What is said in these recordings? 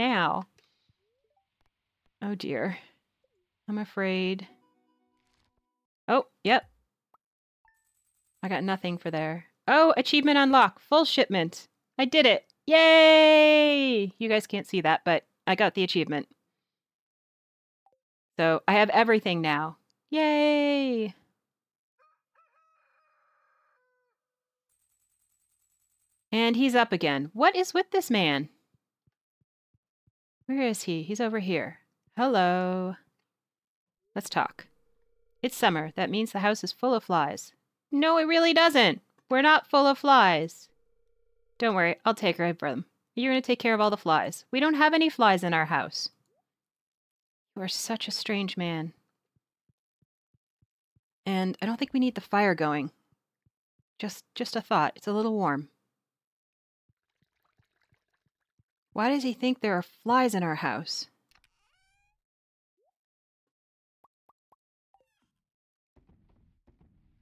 now? Oh dear. I'm afraid. Oh, yep. I got nothing for there. Oh, achievement unlock. Full shipment. I did it. Yay! You guys can't see that, but I got the achievement. So I have everything now. Yay! And he's up again. What is with this man? Where is he? He's over here. Hello. Let's talk. It's summer. That means the house is full of flies. No, it really doesn't. We're not full of flies. Don't worry, I'll take care of them. You're going to take care of all the flies. We don't have any flies in our house. You are such a strange man. And I don't think we need the fire going. Just just a thought. It's a little warm. Why does he think there are flies in our house?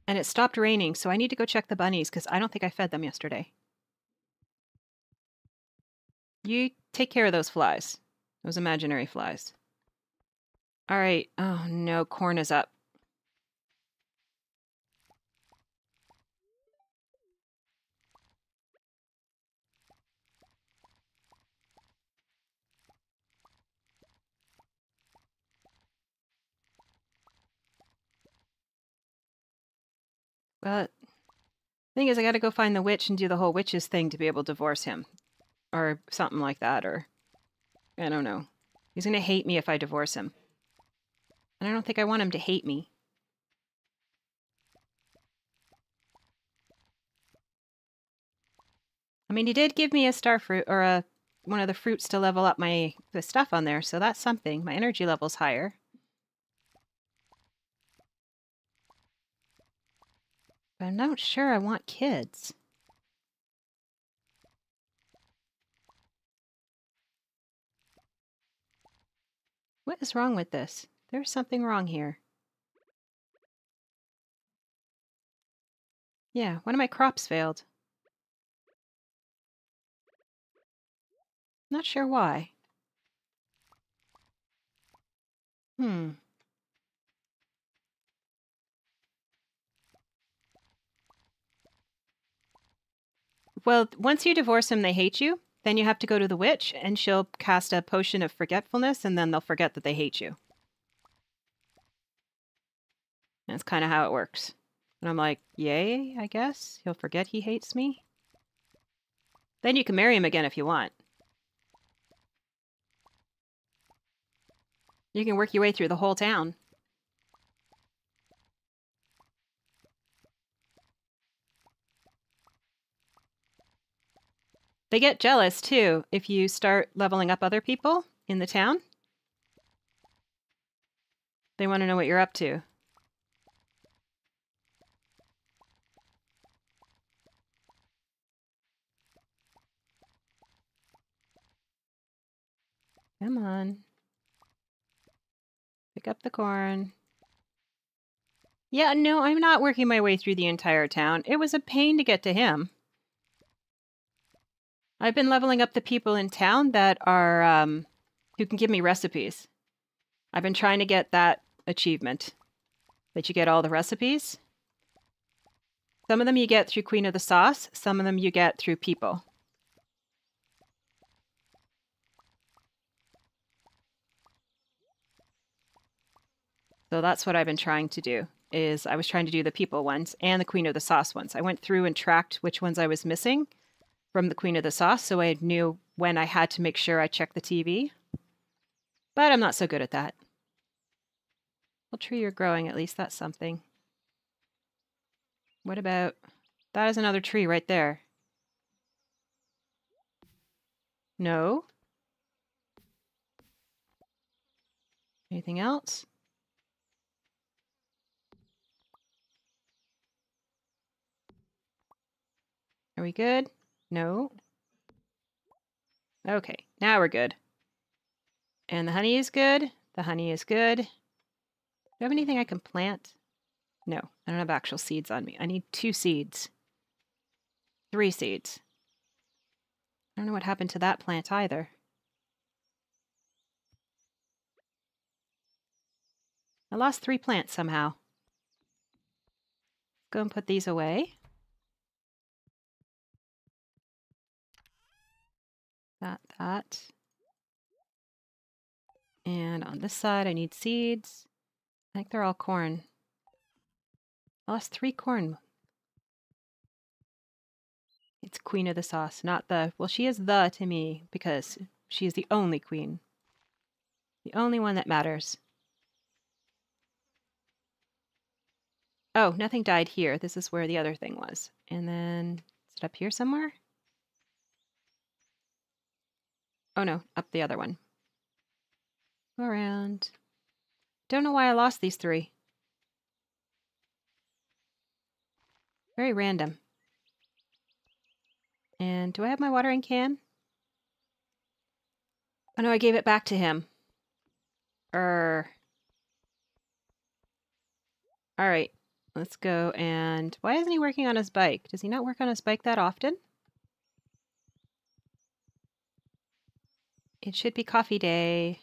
And it stopped raining, so I need to go check the bunnies because I don't think I fed them yesterday. You take care of those flies, those imaginary flies. All right. Oh no, corn is up. But thing is, I got to go find the witch and do the whole witches thing to be able to divorce him, or something like that, or I don't know. He's gonna hate me if I divorce him, and I don't think I want him to hate me. I mean, he did give me a star fruit or a one of the fruits to level up my the stuff on there, so that's something. My energy level's higher. But I'm not sure I want kids. What is wrong with this? There's something wrong here. Yeah, one of my crops failed. Not sure why. Hmm. Well, once you divorce him, they hate you. Then you have to go to the witch, and she'll cast a potion of forgetfulness, and then they'll forget that they hate you. That's kind of how it works. And I'm like, yay, I guess. He'll forget he hates me. Then you can marry him again if you want. You can work your way through the whole town. They get jealous too if you start leveling up other people in the town. They want to know what you're up to. Come on. Pick up the corn. Yeah, no, I'm not working my way through the entire town. It was a pain to get to him. I've been leveling up the people in town that are um, who can give me recipes. I've been trying to get that achievement that you get all the recipes. Some of them you get through Queen of the Sauce, some of them you get through people. So that's what I've been trying to do is I was trying to do the people ones and the Queen of the Sauce ones. I went through and tracked which ones I was missing from the Queen of the Sauce, so I knew when I had to make sure I checked the TV. But I'm not so good at that. Well, tree you're growing, at least that's something. What about... That is another tree right there. No? Anything else? Are we good? No. Okay, now we're good. And the honey is good. The honey is good. Do I have anything I can plant? No, I don't have actual seeds on me. I need two seeds. Three seeds. I don't know what happened to that plant either. I lost three plants somehow. Go and put these away. That. And on this side, I need seeds. I think they're all corn. I lost three corn. It's queen of the sauce, not the... Well, she is the to me because she is the only queen. The only one that matters. Oh, nothing died here. This is where the other thing was. And then, is it up here somewhere? Oh no, up the other one. Go around. Don't know why I lost these three. Very random. And do I have my watering can? Oh no, I gave it back to him. Er. Alright. Let's go and... Why isn't he working on his bike? Does he not work on his bike that often? It should be coffee day.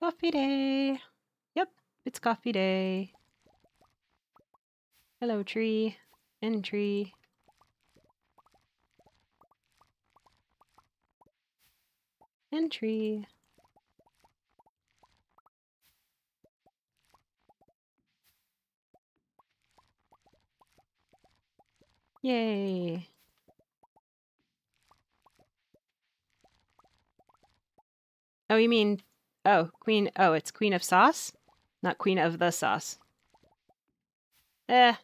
Coffee day. Yep, it's coffee day. Hello, tree. And tree. Yay. Oh, you mean, oh, queen, oh, it's queen of sauce? Not queen of the sauce. Eh.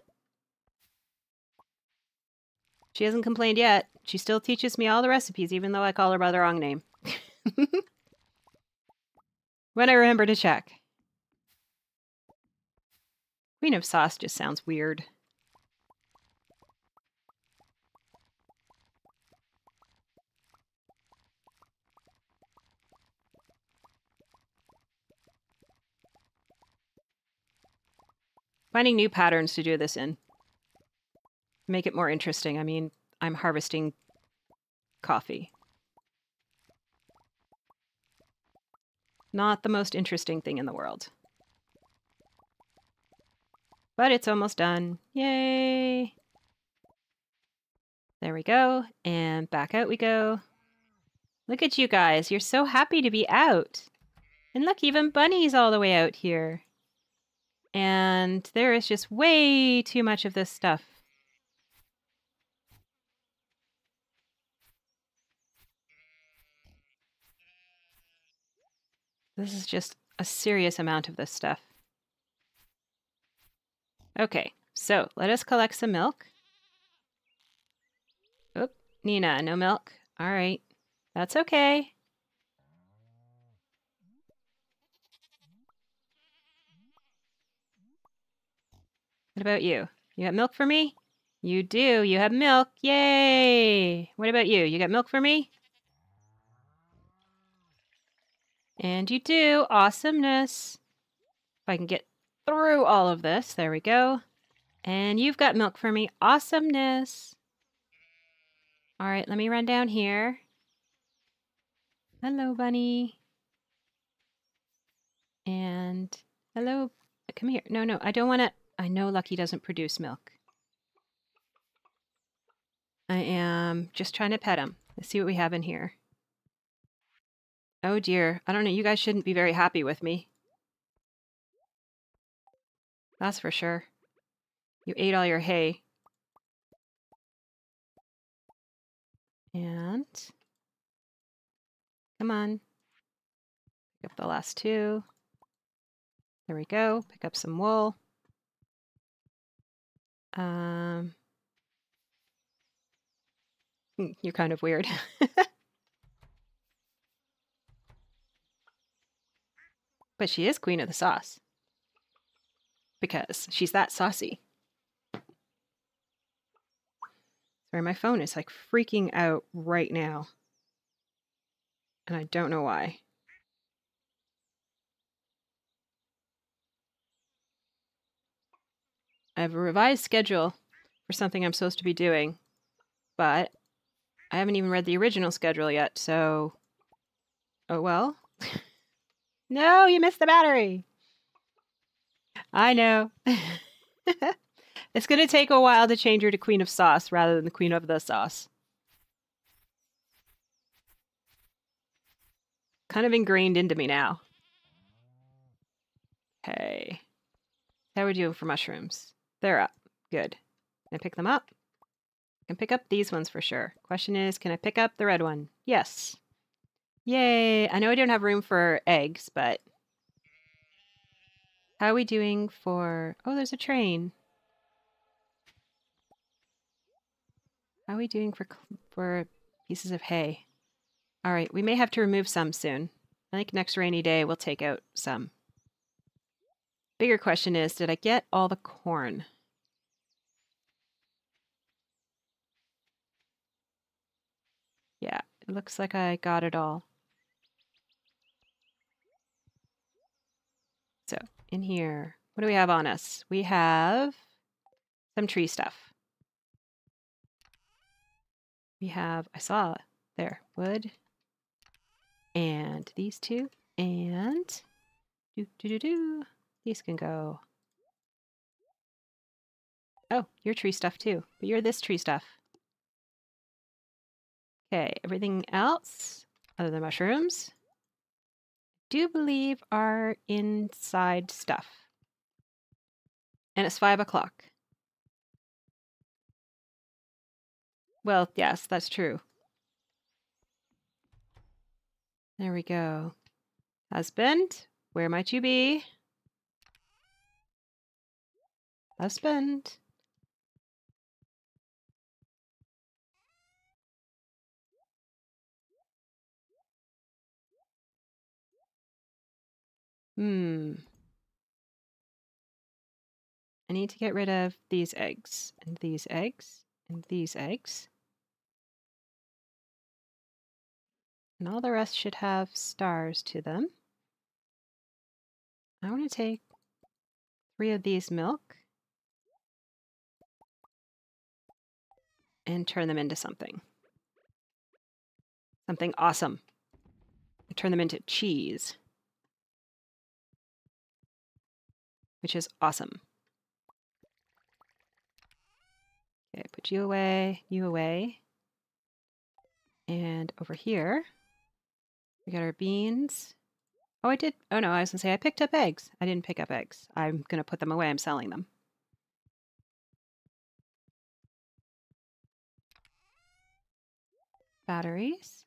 She hasn't complained yet. She still teaches me all the recipes, even though I call her by the wrong name. when I remember to check. Queen of sauce just sounds weird. Finding new patterns to do this in. Make it more interesting. I mean, I'm harvesting coffee. Not the most interesting thing in the world. But it's almost done. Yay! There we go. And back out we go. Look at you guys. You're so happy to be out. And look, even Bunny's all the way out here. And there is just way too much of this stuff. This is just a serious amount of this stuff. Okay, so let us collect some milk. Oop, Nina, no milk. All right, that's okay. What about you? You got milk for me? You do. You have milk. Yay! What about you? You got milk for me? And you do. Awesomeness. If I can get through all of this. There we go. And you've got milk for me. Awesomeness. All right, let me run down here. Hello, bunny. And hello. Come here. No, no, I don't want to. I know Lucky doesn't produce milk. I am just trying to pet him. Let's see what we have in here. Oh dear. I don't know. You guys shouldn't be very happy with me. That's for sure. You ate all your hay. And... Come on. Pick up the last two. There we go. Pick up some wool. Um, you're kind of weird. but she is queen of the sauce. Because she's that saucy. Sorry, my phone is like freaking out right now. And I don't know why. I have a revised schedule for something I'm supposed to be doing, but I haven't even read the original schedule yet, so. Oh well. No, you missed the battery. I know. it's going to take a while to change her to Queen of Sauce rather than the Queen of the Sauce. Kind of ingrained into me now. Okay. How are we doing for mushrooms? They're up. Good. Can I pick them up? I can pick up these ones for sure. Question is, can I pick up the red one? Yes. Yay! I know I don't have room for eggs, but... How are we doing for... Oh, there's a train. How are we doing for for pieces of hay? All right, we may have to remove some soon. I think next rainy day we'll take out some. Bigger question is, did I get all the corn? Yeah, it looks like I got it all. So in here, what do we have on us? We have some tree stuff. We have, I saw there, wood, and these two, and do do do do. These can go. Oh, you're tree stuff too, but you're this tree stuff. Okay, everything else other than mushrooms do believe are inside stuff. And it's five o'clock. Well, yes, that's true. There we go. Husband, where might you be? Husband. Hmm. I need to get rid of these eggs, and these eggs, and these eggs. And all the rest should have stars to them. I want to take three of these milk and turn them into something. Something awesome. turn them into cheese. Which is awesome. Okay, put you away, you away. And over here, we got our beans. Oh, I did. Oh, no, I was going to say I picked up eggs. I didn't pick up eggs. I'm going to put them away. I'm selling them. Batteries.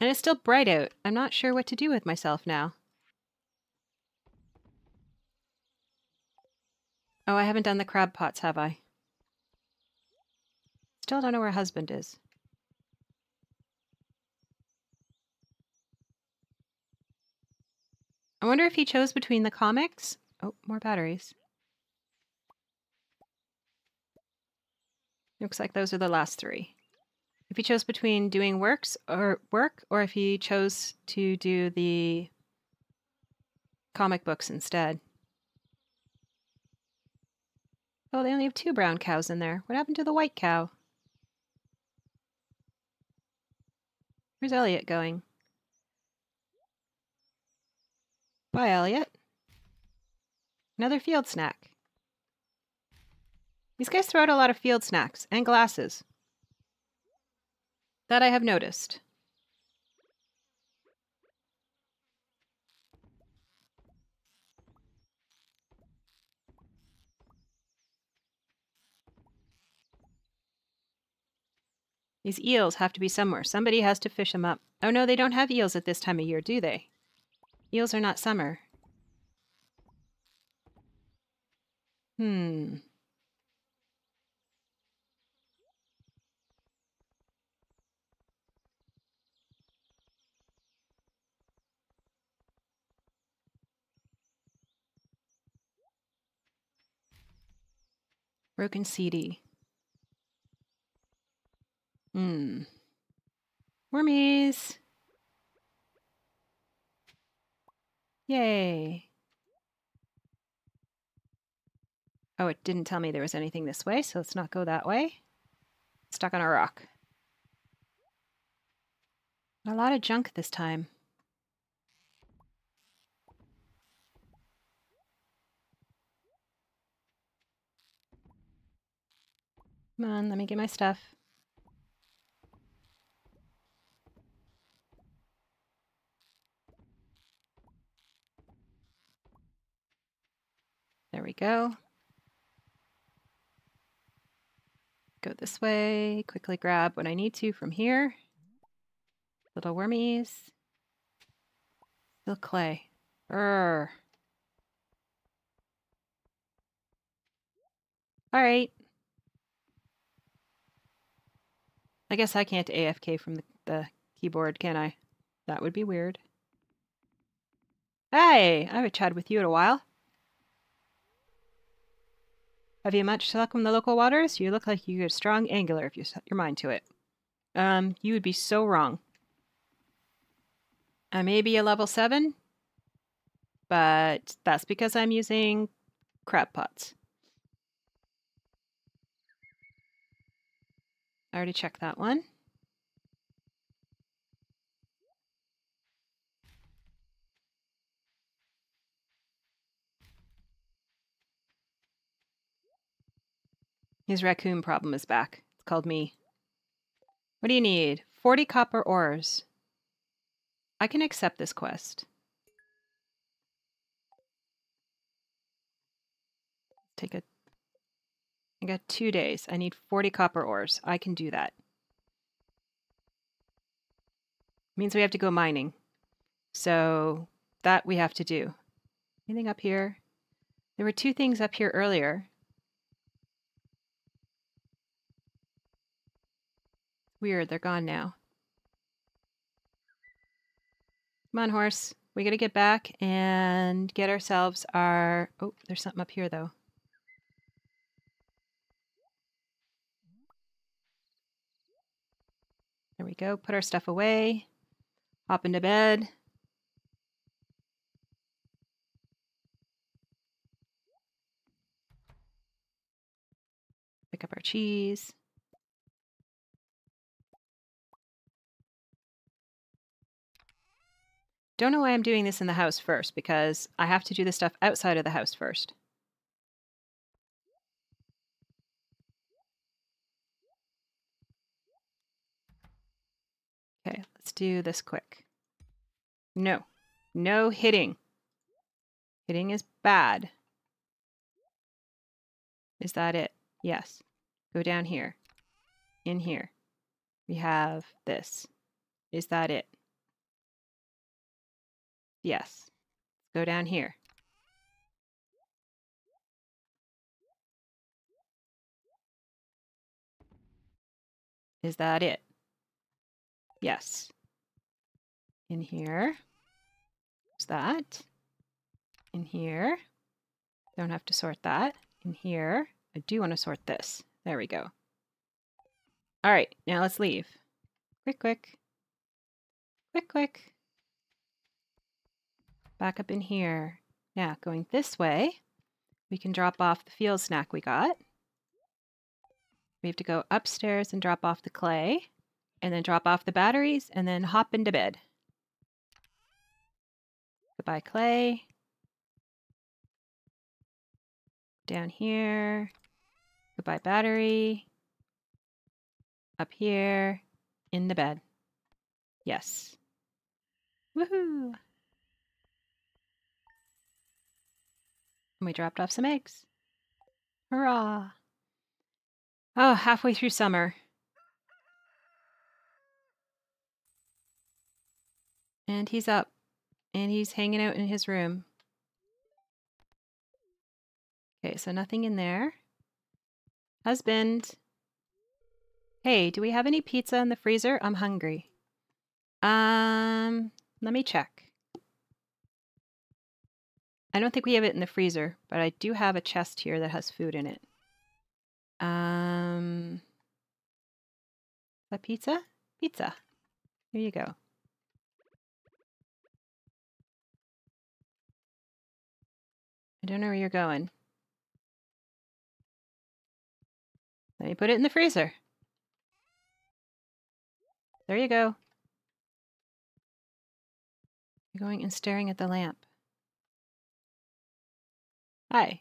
And it's still bright out. I'm not sure what to do with myself now. Oh, I haven't done the crab pots, have I? Still don't know where husband is. I wonder if he chose between the comics. Oh, more batteries. Looks like those are the last three. If he chose between doing works or work, or if he chose to do the comic books instead. Oh, they only have two brown cows in there. What happened to the white cow? Where's Elliott going? Bye, Elliott. Another field snack. These guys throw out a lot of field snacks and glasses. That I have noticed. These eels have to be somewhere. Somebody has to fish them up. Oh no, they don't have eels at this time of year, do they? Eels are not summer. Hmm. Broken CD. Hmm. Wormies! Yay! Oh, it didn't tell me there was anything this way, so let's not go that way. Stuck on a rock. A lot of junk this time. Come on, let me get my stuff. There we go. Go this way, quickly grab what I need to from here. Little wormies. Still clay. Urgh. All right. I guess I can't AFK from the, the keyboard, can I? That would be weird. Hey, I haven't chatted with you in a while. Have you much luck in the local waters? You look like you're a strong angular if you set your mind to it. Um, you would be so wrong. I may be a level 7, but that's because I'm using crab pots. I already checked that one. His raccoon problem is back. It's called me. What do you need? 40 copper ores. I can accept this quest. Take a... I got two days. I need 40 copper ores. I can do that. Means we have to go mining. So that we have to do. Anything up here? There were two things up here earlier. Weird, they're gone now. Come on, horse. We gotta get back and get ourselves our... Oh, there's something up here, though. There we go. Put our stuff away. Hop into bed. Pick up our cheese. Don't know why I'm doing this in the house first, because I have to do the stuff outside of the house first. Okay, let's do this quick. No. No hitting. Hitting is bad. Is that it? Yes. Go down here. In here. We have this. Is that it? Yes. Go down here. Is that it? Yes. In here. That? In here. Don't have to sort that. In here. I do want to sort this. There we go. All right, now let's leave. Quick, quick. Quick, quick back up in here. Now, going this way, we can drop off the field snack we got. We have to go upstairs and drop off the clay, and then drop off the batteries, and then hop into bed. Goodbye, clay. Down here. Goodbye, battery. Up here. In the bed. Yes. Woohoo! And we dropped off some eggs. Hurrah! Oh, halfway through summer. And he's up. And he's hanging out in his room. Okay, so nothing in there. Husband. Hey, do we have any pizza in the freezer? I'm hungry. Um, let me check. I don't think we have it in the freezer, but I do have a chest here that has food in it. Um, a pizza? Pizza. Here you go. I don't know where you're going. Let me put it in the freezer. There you go. You're going and staring at the lamp. Hi.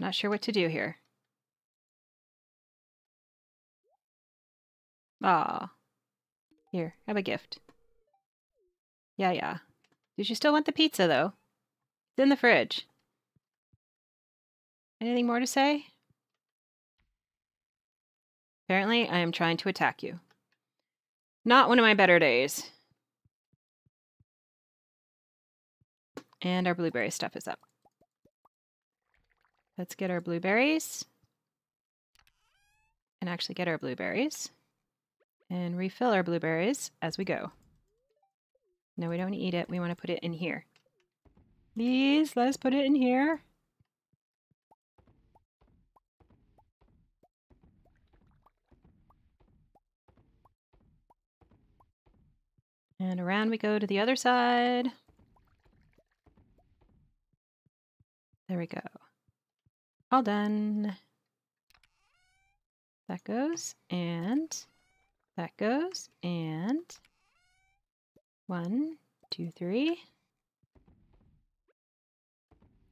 Not sure what to do here. Ah. Here, have a gift. Yeah, yeah. Did you still want the pizza, though? It's in the fridge. Anything more to say? Apparently, I am trying to attack you. Not one of my better days. And our blueberry stuff is up. Let's get our blueberries. And actually get our blueberries. And refill our blueberries as we go. No, we don't eat it. We want to put it in here. Please, let's put it in here. And around we go to the other side. There we go. All done. That goes, and that goes, and one, two, three.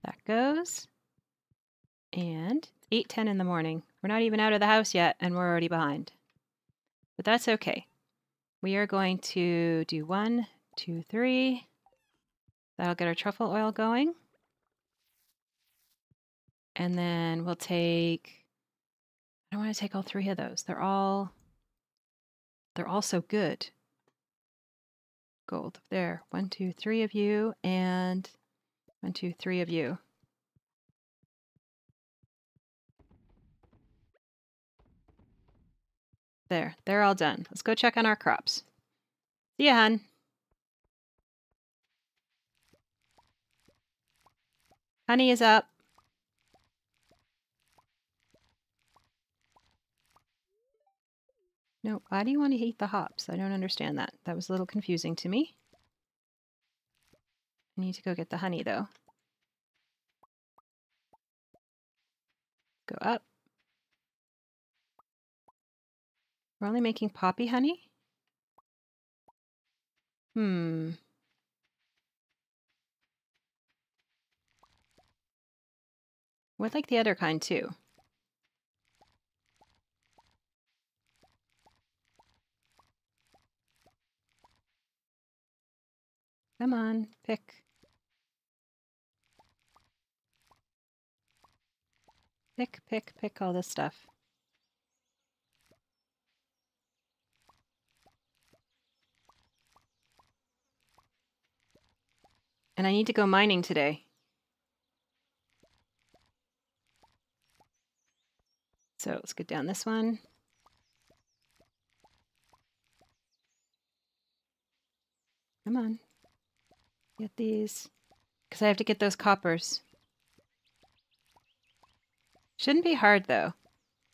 That goes, and 8.10 in the morning. We're not even out of the house yet, and we're already behind. But that's okay. We are going to do one, two, three. That'll get our truffle oil going. And then we'll take, I don't want to take all three of those. They're all, they're all so good. Gold. There. One, two, three of you. And one, two, three of you. There, they're all done. Let's go check on our crops. See ya, hun. Honey is up. No, why do you want to eat the hops? I don't understand that. That was a little confusing to me. I need to go get the honey, though. Go up. We're only making poppy honey? Hmm. Would like the other kind too. Come on, pick. Pick, pick, pick all this stuff. And I need to go mining today. So let's get down this one. Come on. Get these. Because I have to get those coppers. Shouldn't be hard, though.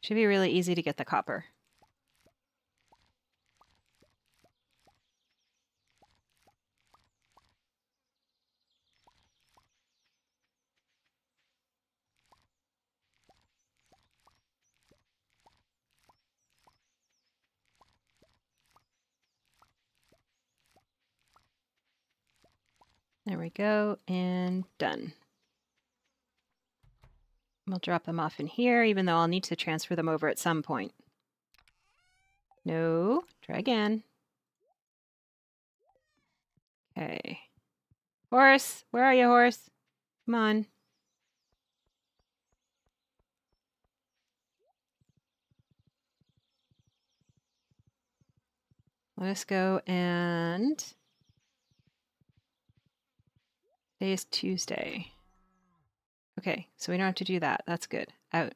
Should be really easy to get the copper. There we go, and done. We'll drop them off in here, even though I'll need to transfer them over at some point. No, try again. Okay. Horse, where are you, horse? Come on. Let us go and Today is Tuesday. Okay, so we don't have to do that. That's good. Out.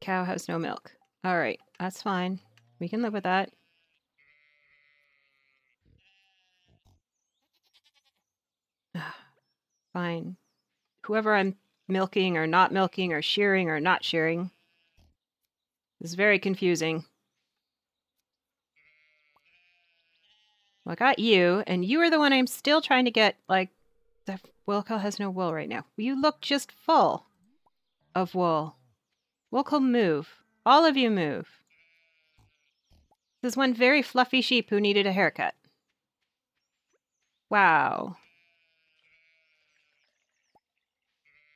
Cow has no milk. All right, that's fine. We can live with that. fine. Whoever I'm milking or not milking or shearing or not shearing, it's very confusing. Well, I got you, and you are the one I'm still trying to get, like, the Wilco has no wool right now. You look just full of wool. Wilco, move. All of you move. This is one very fluffy sheep who needed a haircut. Wow.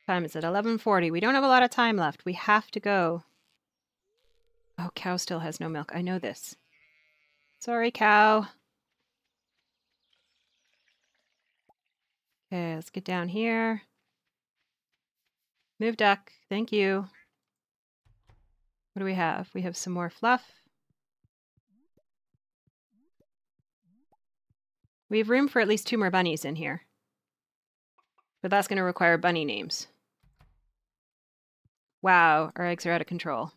Time is at 11:40. We don't have a lot of time left. We have to go. Oh, cow still has no milk. I know this. Sorry, cow. Okay, let's get down here. Move duck. Thank you. What do we have? We have some more fluff. We have room for at least two more bunnies in here. But that's going to require bunny names. Wow, our eggs are out of control.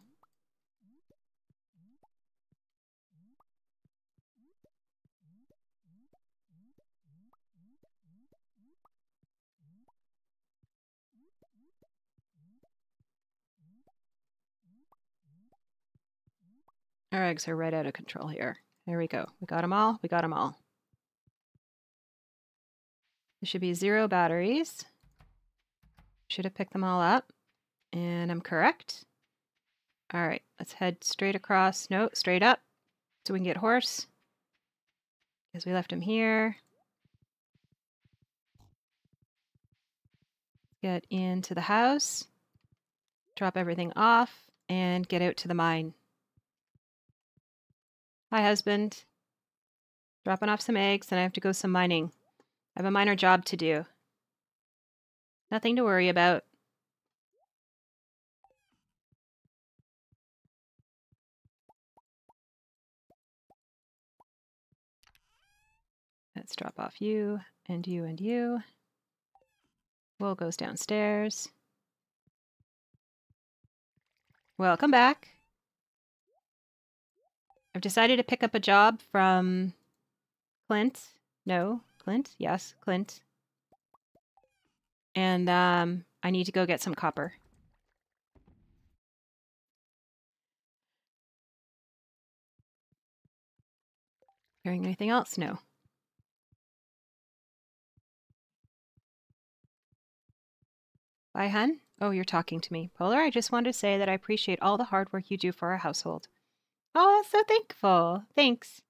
Our eggs are right out of control here. There we go. We got them all. We got them all. There should be zero batteries. Should have picked them all up. And I'm correct. All right, let's head straight across. No, straight up. So we can get horse. Because we left him here. Get into the house. Drop everything off and get out to the mine. Hi, husband. Dropping off some eggs, and I have to go some mining. I have a minor job to do. Nothing to worry about. Let's drop off you, and you, and you. Will goes downstairs. Welcome back. I've decided to pick up a job from Clint. No, Clint? Yes, Clint. And um, I need to go get some copper. Hearing anything else? No. Bye, hun. Oh, you're talking to me. Polar, I just wanted to say that I appreciate all the hard work you do for our household. Oh, so thankful. Thanks.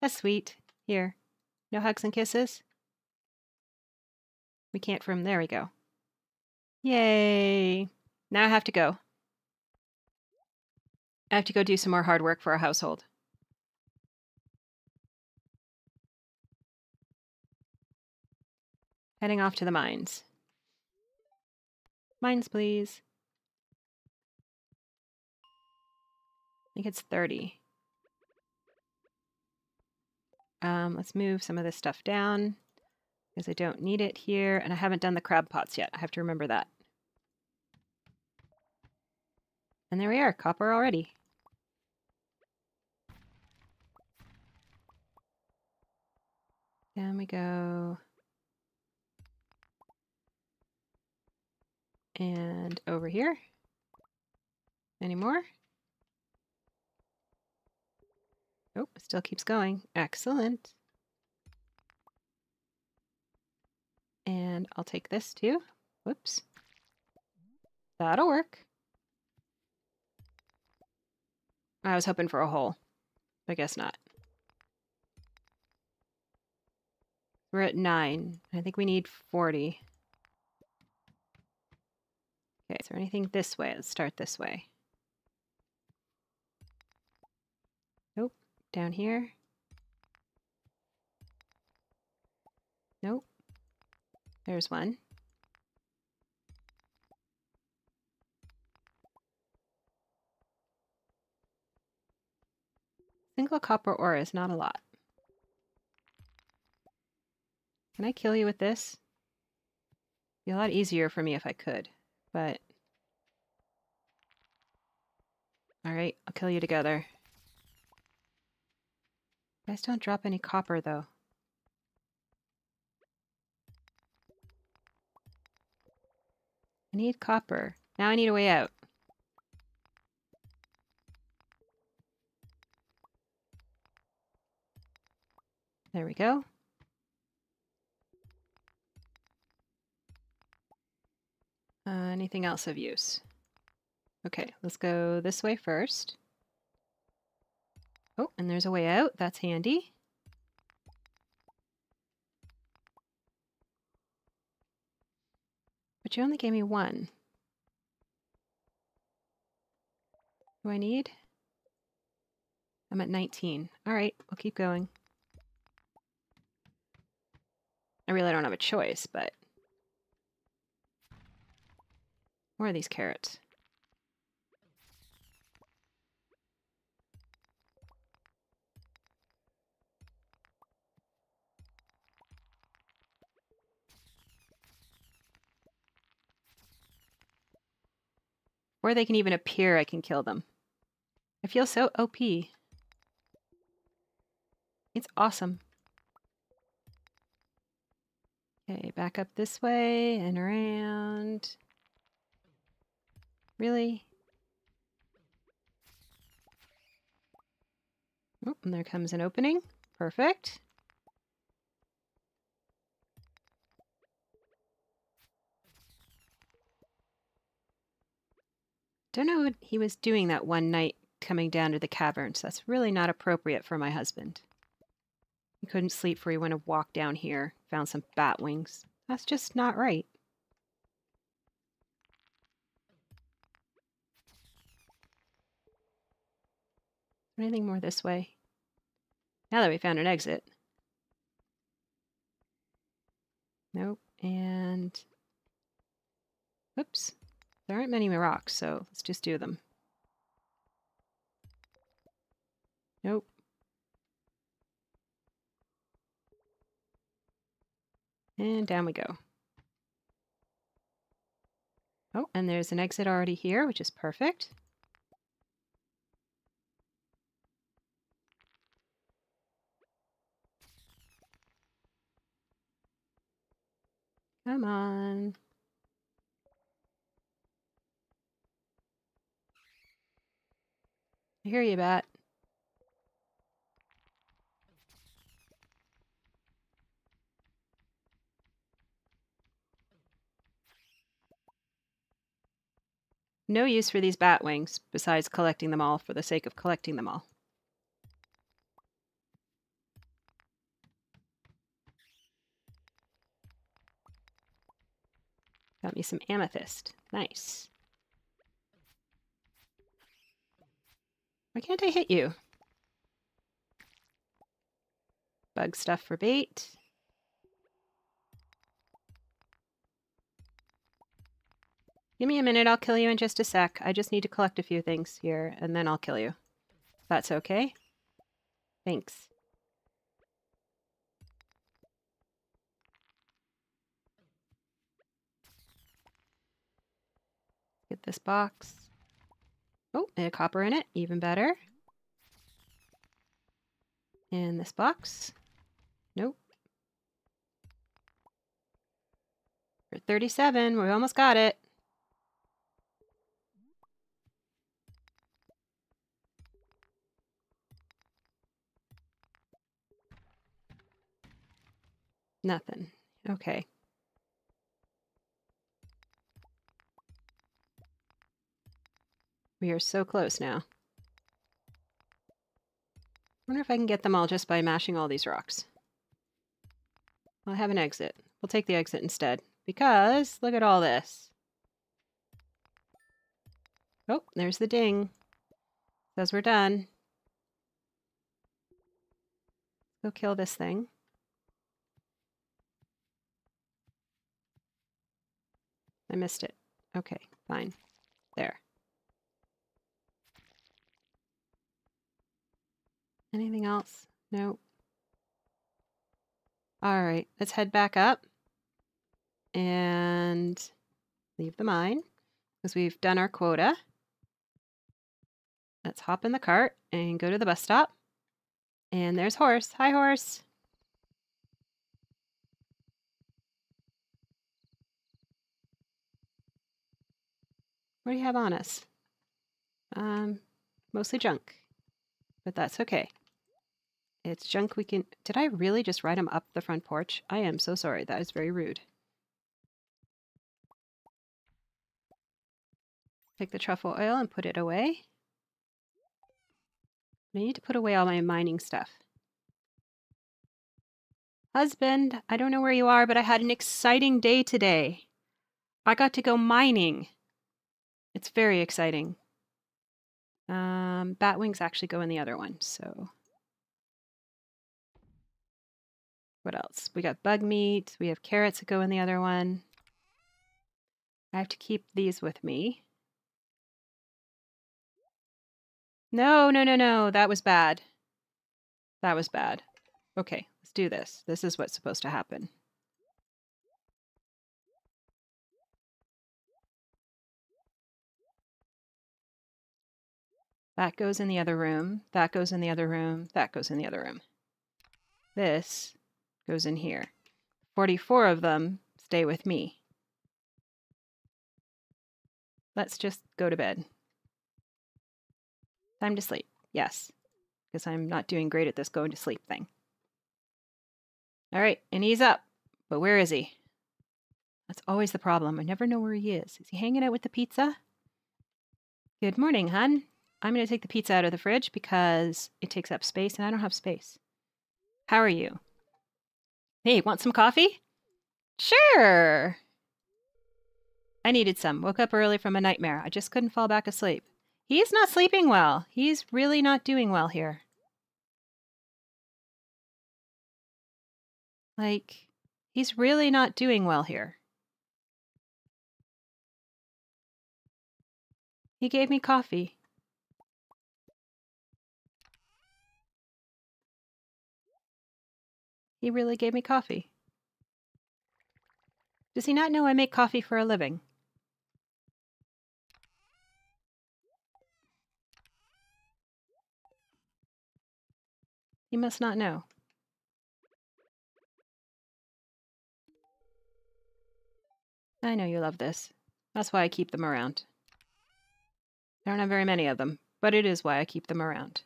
That's sweet. Here. No hugs and kisses? We can't from there we go. Yay. Now I have to go. I have to go do some more hard work for our household. Heading off to the mines. Mines, please. Think it's 30. Um, let's move some of this stuff down because I don't need it here. And I haven't done the crab pots yet. I have to remember that. And there we are, copper already. Down we go. And over here. Any more? Oh, still keeps going. Excellent. And I'll take this too. Whoops. That'll work. I was hoping for a hole. I guess not. We're at 9. I think we need 40. Okay, is there anything this way? Let's start this way. Down here. Nope. There's one. Single copper ore is not a lot. Can I kill you with this? Be a lot easier for me if I could, but... Alright, I'll kill you together. Guys don't drop any copper, though. I need copper. Now I need a way out. There we go. Uh, anything else of use? Okay, let's go this way first. Oh, and there's a way out. That's handy. But you only gave me one. Do I need? I'm at 19. All right, we'll keep going. I really don't have a choice, but... Where are these carrots? Or they can even appear, I can kill them. I feel so OP. It's awesome. Okay, back up this way and around. Really? Oh, and there comes an opening. Perfect. Don't know what he was doing that one night coming down to the caverns. That's really not appropriate for my husband. He couldn't sleep for he went to walk down here, found some bat wings. That's just not right. Anything more this way? Now that we found an exit. Nope. And... Oops. There aren't many rocks, so let's just do them. Nope. And down we go. Oh, and there's an exit already here, which is perfect. Come on. I hear you, Bat. No use for these bat wings, besides collecting them all for the sake of collecting them all. Got me some amethyst. Nice. Why can't I hit you? Bug stuff for bait. Give me a minute, I'll kill you in just a sec. I just need to collect a few things here, and then I'll kill you. That's okay? Thanks. Get this box. Oh, and a copper in it, even better. And this box. Nope. For 37, we almost got it. Nothing. Okay. We are so close now. wonder if I can get them all just by mashing all these rocks. I'll have an exit. We'll take the exit instead. Because, look at all this. Oh, there's the ding. Says we're done. Go kill this thing. I missed it. Okay, fine. There. Anything else? Nope. All right, let's head back up and leave the mine because we've done our quota. Let's hop in the cart and go to the bus stop. And there's Horse. Hi, Horse. What do you have on us? Um, mostly junk, but that's okay. It's junk we can... Did I really just ride him up the front porch? I am so sorry. That is very rude. Take the truffle oil and put it away. I need to put away all my mining stuff. Husband, I don't know where you are, but I had an exciting day today. I got to go mining. It's very exciting. Um, bat wings actually go in the other one, so. What else? We got bug meat. We have carrots that go in the other one. I have to keep these with me. No, no, no, no. That was bad. That was bad. Okay, let's do this. This is what's supposed to happen. That goes in the other room. That goes in the other room. That goes in the other room. This goes in here. 44 of them stay with me. Let's just go to bed. Time to sleep. Yes, because I'm not doing great at this going to sleep thing. All right, and he's up. But where is he? That's always the problem. I never know where he is. Is he hanging out with the pizza? Good morning, hun. I'm going to take the pizza out of the fridge because it takes up space and I don't have space. How are you? Hey, want some coffee? Sure. I needed some. Woke up early from a nightmare. I just couldn't fall back asleep. He's not sleeping well. He's really not doing well here. Like, he's really not doing well here. He gave me coffee. He really gave me coffee. Does he not know I make coffee for a living? He must not know. I know you love this. That's why I keep them around. I don't have very many of them, but it is why I keep them around.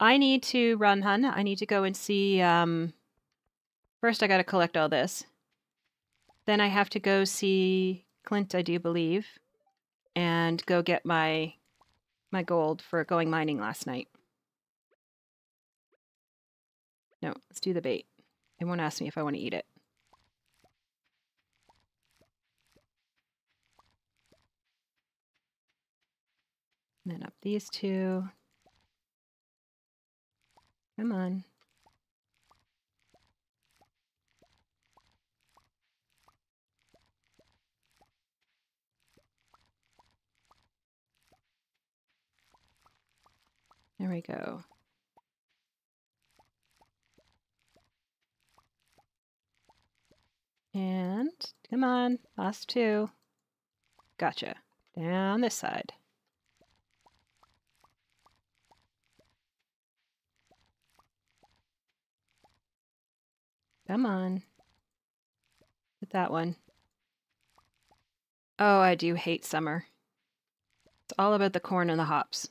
I need to run, hun. I need to go and see um, First, I got to collect all this. Then I have to go see Clint, I do believe, and go get my my gold for going mining last night. No, let's do the bait. It won't ask me if I want to eat it. And then up these two. Come on. There we go. And come on, last two. Gotcha. Down this side. Come on. Get that one. Oh, I do hate summer. It's all about the corn and the hops.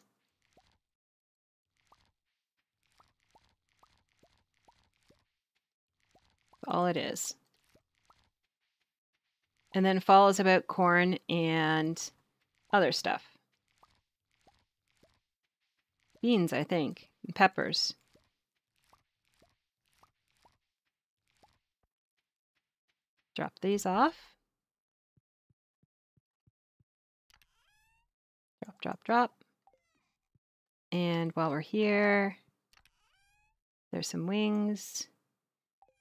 All it is. And then fall is about corn and other stuff. Beans, I think, and peppers. Drop these off. Drop, drop, drop. And while we're here, there's some wings.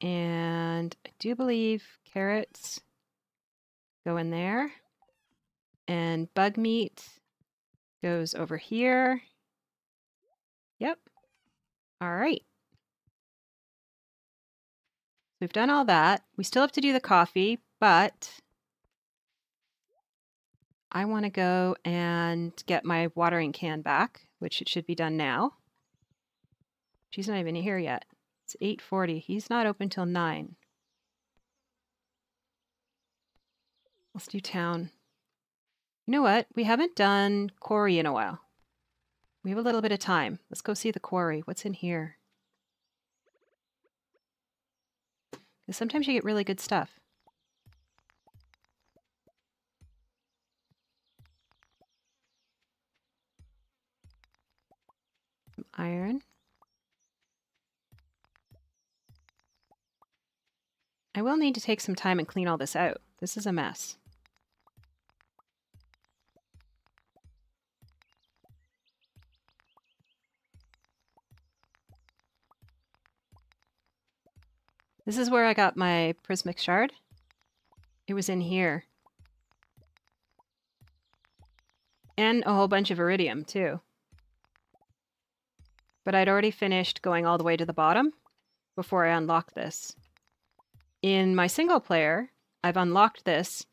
And I do believe carrots go in there. And bug meat goes over here. Yep. All right. We've done all that. We still have to do the coffee, but I want to go and get my watering can back, which it should be done now. She's not even here yet. It's 8.40. He's not open till 9. Let's do town. You know what? We haven't done quarry in a while. We have a little bit of time. Let's go see the quarry. What's in here? Sometimes you get really good stuff. iron. I will need to take some time and clean all this out. This is a mess. This is where I got my prismatic shard. It was in here. And a whole bunch of iridium, too. But I'd already finished going all the way to the bottom before I unlocked this. In my single player, I've unlocked this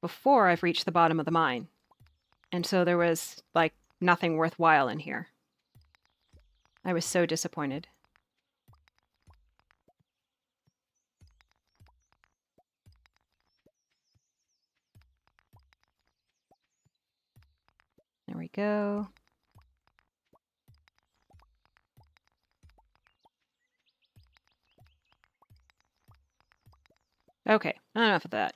before I've reached the bottom of the mine. And so there was, like, nothing worthwhile in here. I was so disappointed. There we go. Okay, enough of that.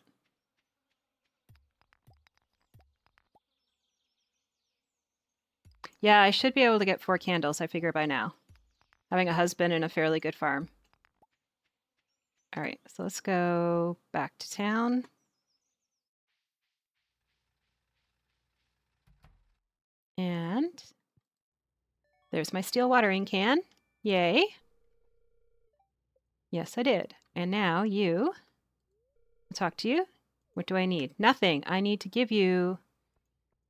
Yeah, I should be able to get four candles, I figure by now. Having a husband and a fairly good farm. Alright, so let's go back to town. And there's my steel watering can. Yay. Yes, I did. And now you, talk to you. What do I need? Nothing. I need to give you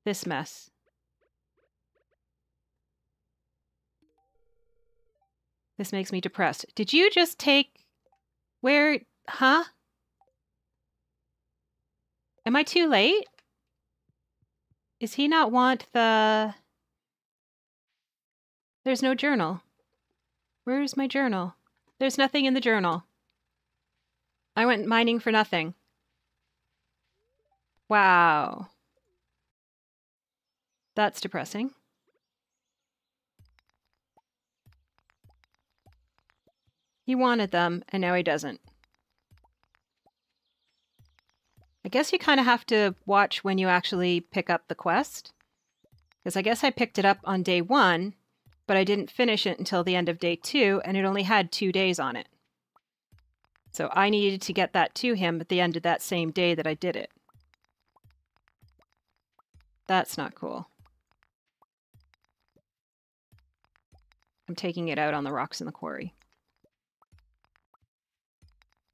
this mess. This makes me depressed. Did you just take... Where... Huh? Am I too late? Is he not want the... There's no journal. Where's my journal? There's nothing in the journal. I went mining for nothing. Wow. That's depressing. He wanted them, and now he doesn't. I guess you kind of have to watch when you actually pick up the quest. Because I guess I picked it up on day one, but I didn't finish it until the end of day two, and it only had two days on it. So I needed to get that to him at the end of that same day that I did it. That's not cool. I'm taking it out on the rocks in the quarry.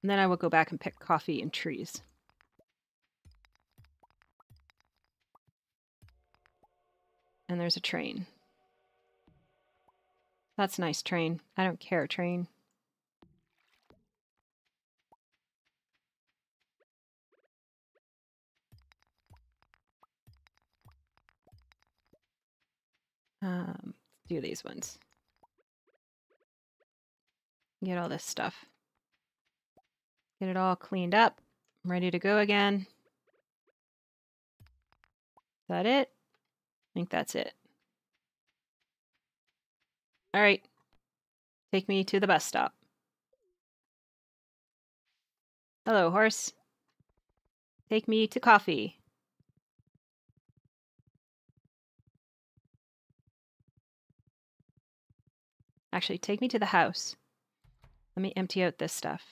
And then I will go back and pick coffee and trees. And there's a train. That's a nice train. I don't care, train. Um, do these ones. Get all this stuff. Get it all cleaned up. I'm ready to go again. Is that it? I think that's it. All right. Take me to the bus stop. Hello, horse. Take me to coffee. Actually, take me to the house. Let me empty out this stuff.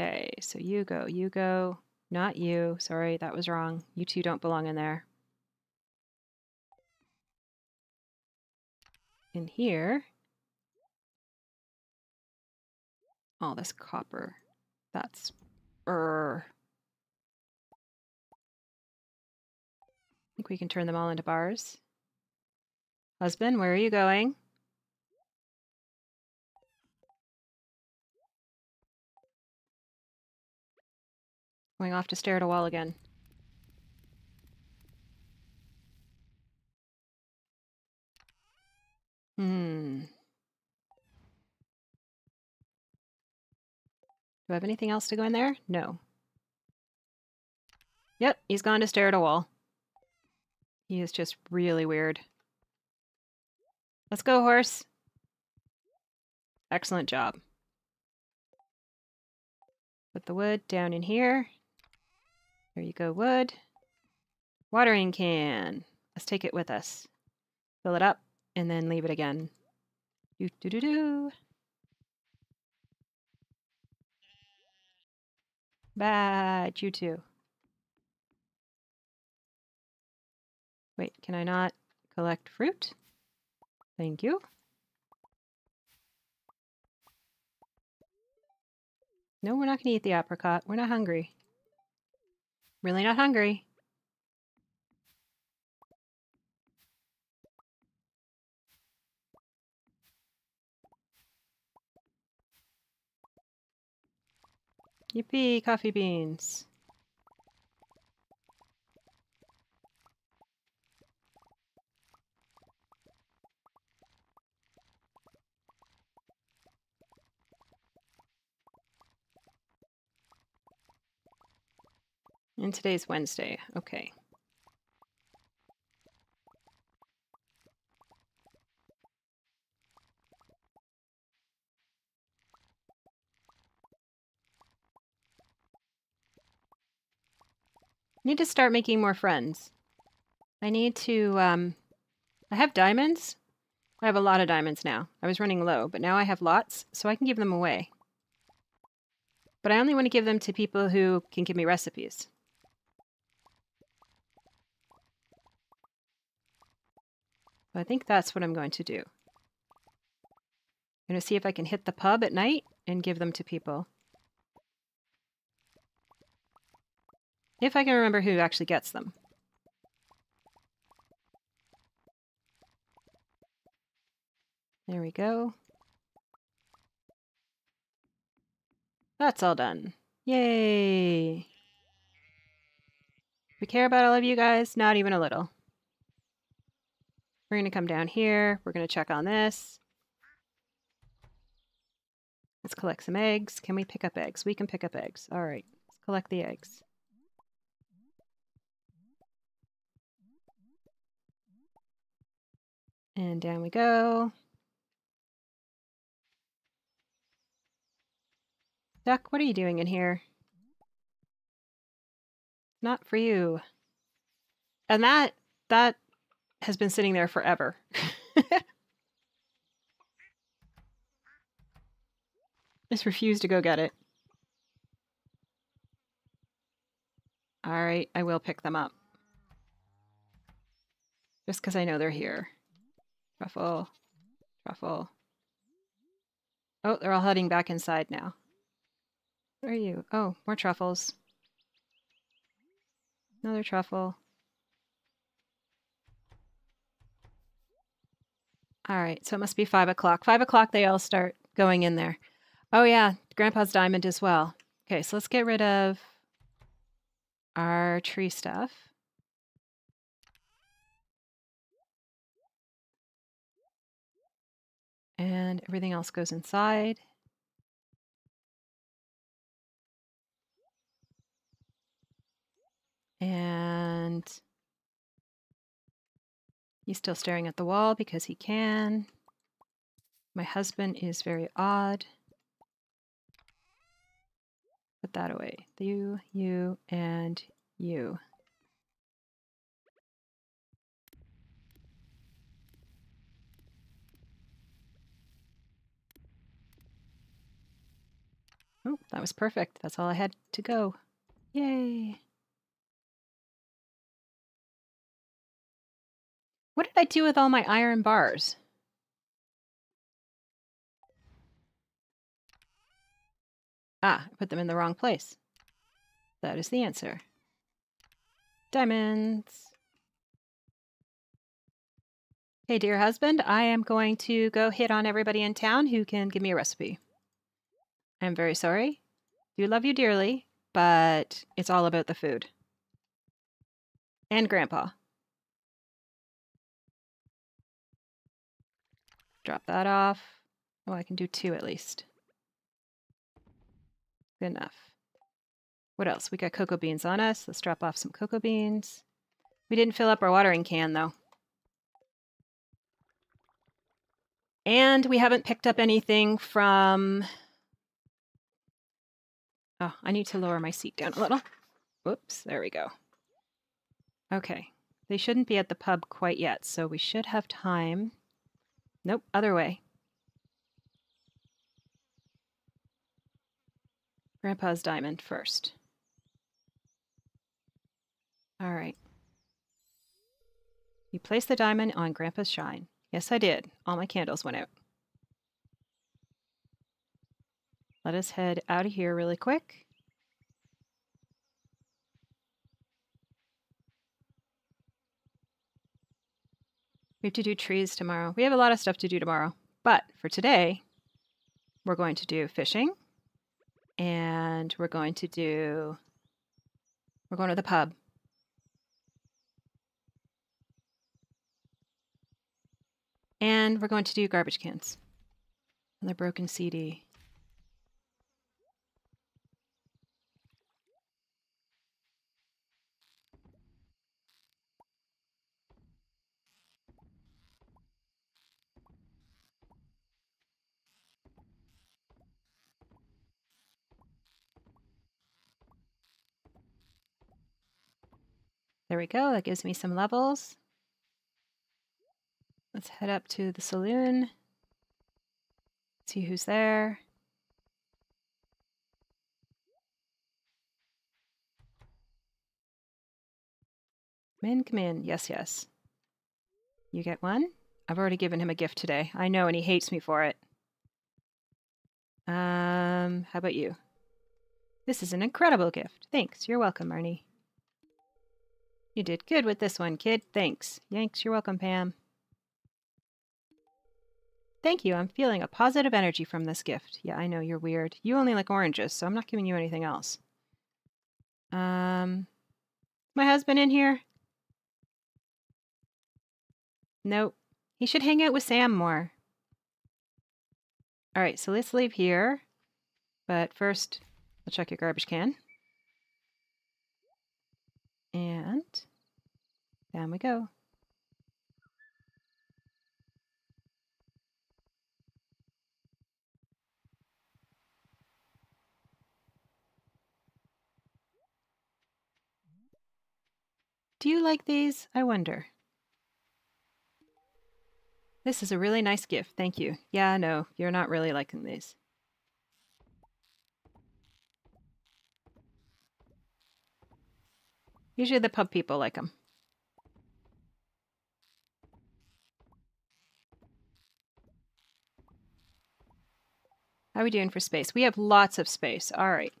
Okay, so you go, you go. Not you. Sorry, that was wrong. You two don't belong in there. In here. All this copper. That's... Er. I think we can turn them all into bars. Husband, where are you going? Going off to stare at a wall again. Hmm. Do I have anything else to go in there? No. Yep, he's gone to stare at a wall. He is just really weird. Let's go, horse. Excellent job. Put the wood down in here. There you go, wood. Watering can. Let's take it with us. Fill it up and then leave it again. Do do do do. Bad, you too. Wait, can I not collect fruit? Thank you. No, we're not going to eat the apricot. We're not hungry. Really not hungry. Yippee, coffee beans. And today's Wednesday. Okay. Need to start making more friends. I need to, um, I have diamonds. I have a lot of diamonds now. I was running low, but now I have lots, so I can give them away. But I only want to give them to people who can give me recipes. I think that's what I'm going to do. I'm going to see if I can hit the pub at night and give them to people. If I can remember who actually gets them. There we go. That's all done. Yay! We care about all of you guys? Not even a little. We're going to come down here. We're going to check on this. Let's collect some eggs. Can we pick up eggs? We can pick up eggs. All right, let's collect the eggs. And down we go. Duck, what are you doing in here? Not for you. And that, that has been sitting there forever. Just refuse to go get it. All right, I will pick them up. Just because I know they're here. Truffle. Truffle. Oh, they're all heading back inside now. Where are you? Oh, more truffles. Another truffle. All right, so it must be five o'clock. Five o'clock, they all start going in there. Oh, yeah, Grandpa's diamond as well. Okay, so let's get rid of our tree stuff. And everything else goes inside. And He's still staring at the wall because he can. My husband is very odd. Put that away. You, you, and you. Oh, that was perfect. That's all I had to go. Yay. What did I do with all my iron bars? Ah, I put them in the wrong place. That is the answer. Diamonds. Hey, dear husband, I am going to go hit on everybody in town who can give me a recipe. I'm very sorry. Do love you dearly, but it's all about the food. And Grandpa. Drop that off. Oh, I can do two at least. Good enough. What else? We got cocoa beans on us. Let's drop off some cocoa beans. We didn't fill up our watering can, though. And we haven't picked up anything from... Oh, I need to lower my seat down a little. Whoops, there we go. Okay, They shouldn't be at the pub quite yet, so we should have time. Nope, other way. Grandpa's diamond first. All right. You placed the diamond on Grandpa's shine. Yes, I did. All my candles went out. Let us head out of here really quick. We have to do trees tomorrow. We have a lot of stuff to do tomorrow. But for today, we're going to do fishing. And we're going to do... We're going to the pub. And we're going to do garbage cans. Another broken CD. There we go. That gives me some levels. Let's head up to the saloon. See who's there. Come in, come in. Yes, yes. You get one? I've already given him a gift today. I know, and he hates me for it. Um, how about you? This is an incredible gift. Thanks. You're welcome, Marnie. You did good with this one, kid. Thanks. Yanks, you're welcome, Pam. Thank you. I'm feeling a positive energy from this gift. Yeah, I know you're weird. You only like oranges, so I'm not giving you anything else. Um, my husband in here? Nope. He should hang out with Sam more. All right, so let's leave here. But first, we'll check your garbage can. And down we go. Do you like these? I wonder. This is a really nice gift, thank you. Yeah, no, you're not really liking these. Usually the pub people like them. How are we doing for space? We have lots of space. All right.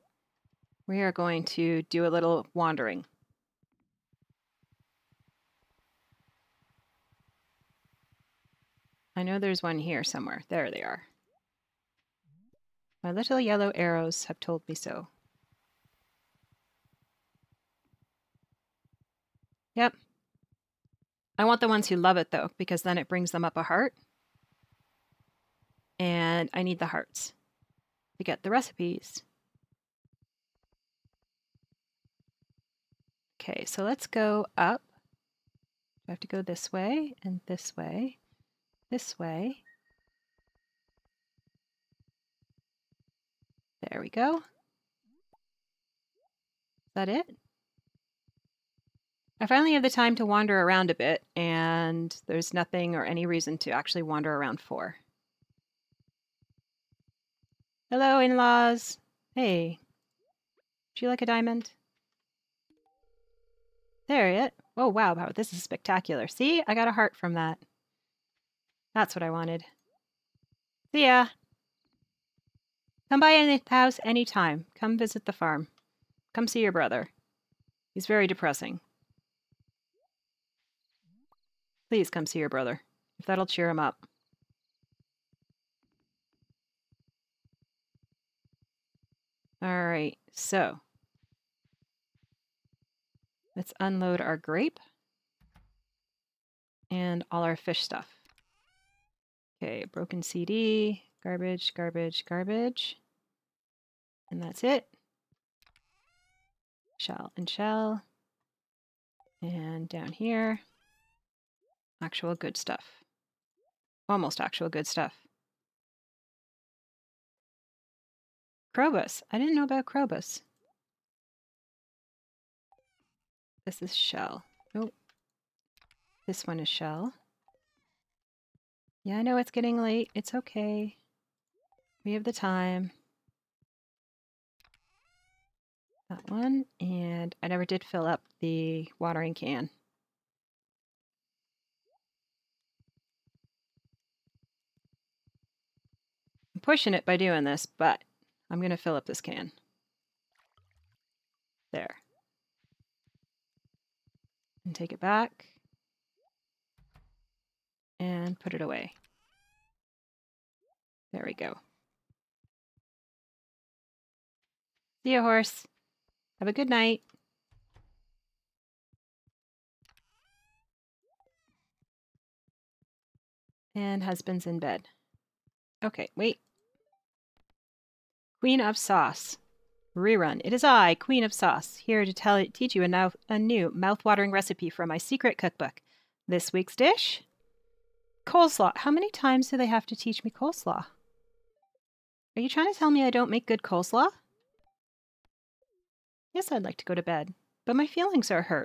We are going to do a little wandering. I know there's one here somewhere. There they are. My little yellow arrows have told me so. Yep. I want the ones who love it though, because then it brings them up a heart. And I need the hearts to get the recipes. Okay, so let's go up. I have to go this way and this way, this way. There we go. Is that it? I finally have the time to wander around a bit, and there's nothing or any reason to actually wander around for. Hello, in-laws. Hey. Do you like a diamond? There it. Oh, wow, wow, this is spectacular. See, I got a heart from that. That's what I wanted. See ya. Come by the house anytime. Come visit the farm. Come see your brother. He's very depressing. Please come see your brother, if that'll cheer him up. All right, so let's unload our grape and all our fish stuff. Okay, broken CD, garbage, garbage, garbage. And that's it. Shell and shell. And down here, Actual good stuff. Almost actual good stuff. Krobus. I didn't know about Krobus. This is shell. Nope. This one is shell. Yeah, I know it's getting late. It's okay. We have the time. That one. And I never did fill up the watering can. Pushing it by doing this, but I'm going to fill up this can. There. And take it back. And put it away. There we go. See you, horse. Have a good night. And husband's in bed. Okay, wait. Queen of Sauce. Rerun. It is I, Queen of Sauce, here to tell teach you a, now, a new mouth-watering recipe from my secret cookbook. This week's dish? Coleslaw. How many times do they have to teach me coleslaw? Are you trying to tell me I don't make good coleslaw? Yes, I'd like to go to bed, but my feelings are hurt.